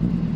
Bye.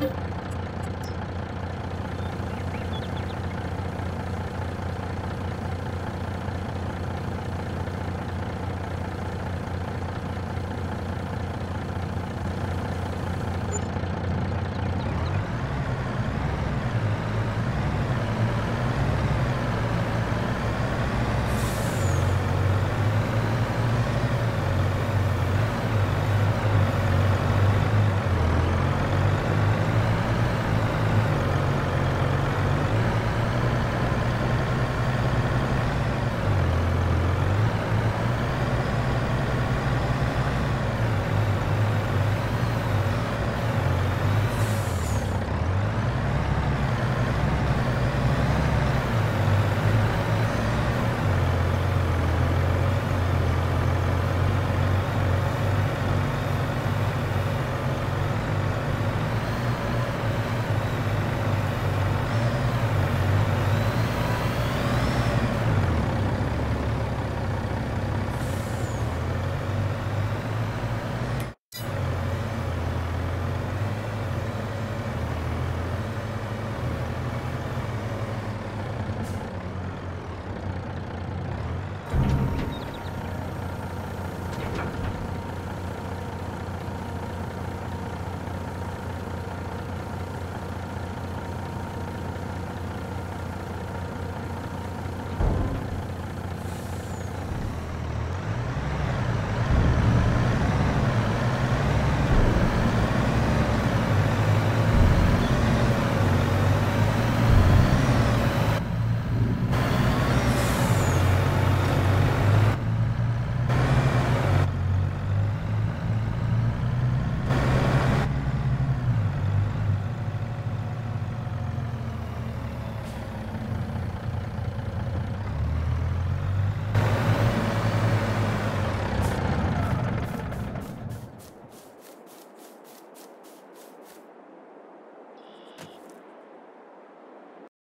you